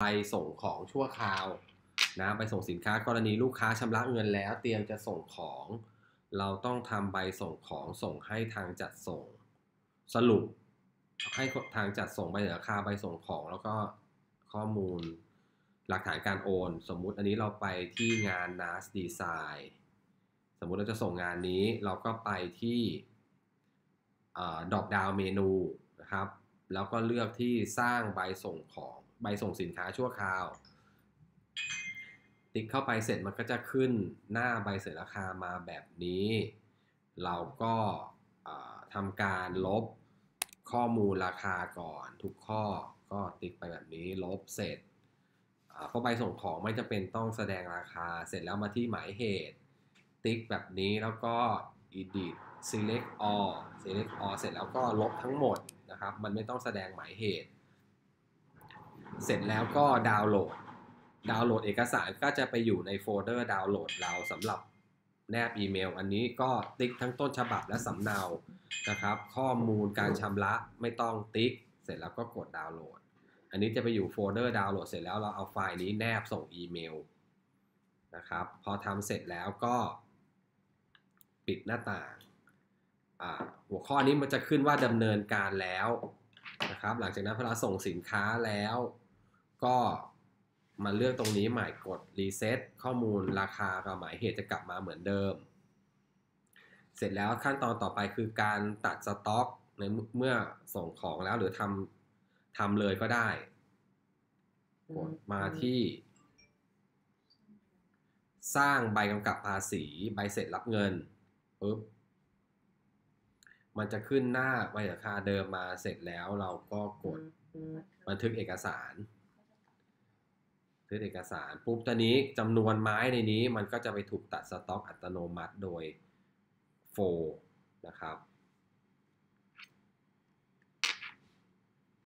ใบส่งของชั่วคราวนะใบส่งสินค้ากรณีลูกค้าชำระเงินแล้ว เตรียมจะส่งของ เราต้องทำใบส่งของส่งให้ทางจัดส่ง สรุปให้ทางจัดส่งใบราคาใบส่งของ แล้วก็ข้อมูลหลักฐานการโอน สมมุติอันนี้เราไปที่งาน NAS Design สมมุติเราจะส่งงานนี้เราก็ไปที่ดรอปดาวเมนูนะครับ แล้วก็เลือกที่สร้างใบส่งของ ใบส่งสินค้าชั่วคราว ติ๊กเข้าไปเสร็จมันก็จะขึ้นหน้าใบเสนอราคามาแบบนี้ เราก็ทำการลบข้อมูลราคาก่อนทุกข้อก็ติ๊กไปแบบนี้ลบเสร็จเพราะใบส่งของไม่จะเป็นต้องแสดงราคาเสร็จแล้วมาที่หมายเหตุ ติ๊กแบบนี้แล้วก็ edit select all select all เสร็จแล้วก็ลบทั้งหมดนะครับ มันไม่ต้องแสดงหมายเหตุ เสร็จแล้วก็ดาวน์โหลด ดาวน์โหลดเอกสารก็จะไปอยู่ในโฟลเดอร์ดาวน์โหลดเราสำหรับแนบอีเมล อันนี้ก็ติ๊กทั้งต้นฉบับและสำเนานะครับ ข้อมูลการชำระไม่ต้องติ๊ก เสร็จแล้วก็กดดาวน์โหลด อันนี้จะไปอยู่โฟลเดอร์ดาวน์โหลดเสร็จแล้วเราเอาไฟล์นี้แนบส่งอีเมลนะครับ พอทำเสร็จแล้วก็ ปิดหน้าต่าง หัวข้อนี้มันจะขึ้นว่าดำเนินการแล้วนะครับ หลังจากนั้นพอเราส่งสินค้าแล้ว ก็มาเลือกตรงนี้ใหม่กด reset ข้อมูลราคากับหมายเหตุจะกลับมาเหมือนเดิม เสร็จแล้วขั้นตอนต่อไปคือการตัดสต็อกในเมื่อส่งของแล้วหรือทำทำเลยก็ได้ กดมาที่ สร้างใบกำกับภาษีใบเสร็จรับเงินปุ๊บมันจะขึ้นหน้าใบราคาเดิมมาเสร็จแล้วเราก็กดบันทึกเอกสาร ซื้อเอกสารปุ๊บตอนนี้จำนวนไม้ในนี้มันก็จะไปถูกตัดสต็อกอัตโนมัติโดยโฟนะครับ